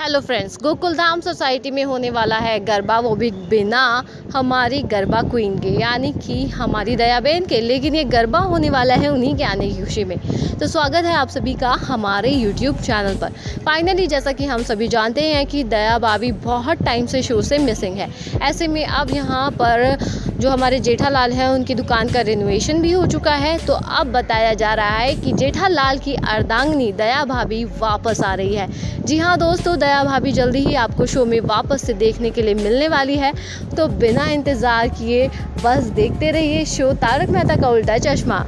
Hello friends Gokuldham society में होने वाला है गरबा, वो भी बिना हमारी गरबा क्वीन के, यानी कि हमारी दया बहन के। लेकिन ये गरबा होने वाला है उन्हीं के आने की खुशी में। तो स्वागत है आप सभी का हमारे यूट्यूब चैनल पर। फाइनली जैसा कि हम सभी जानते हैं कि दया भाभी बहुत टाइम से शो से मिसिंग है। ऐसे में अब यहाँ पर जो हमारे जेठालाल हैं, उनकी दुकान का रिनोवेशन भी हो चुका है। तो अब बताया जा रहा है कि जेठालाल की अर्धांगनी दया भाभी वापस आ रही है। जी हाँ दोस्तों, दया भाभी जल्दी ही आपको शो में वापस से देखने के लिए मिलने वाली है। तो बिना इंतज़ार किए बस देखते रहिए शो तारक मेहता का उल्टा चश्मा।